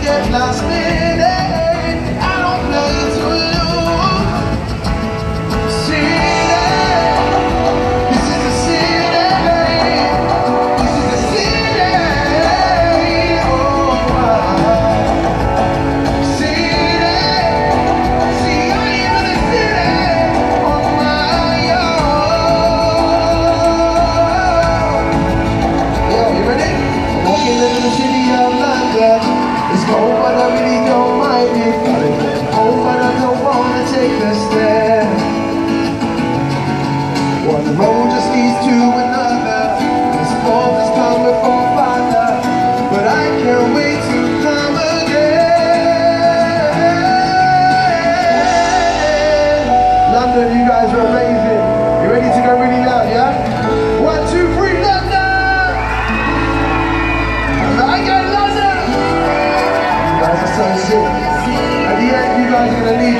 get lost in it. Oh, but I really don't mind it Oh, but I don't wanna take a One road just leads to another This fall come before But I can't wait to again London, you guys are amazing.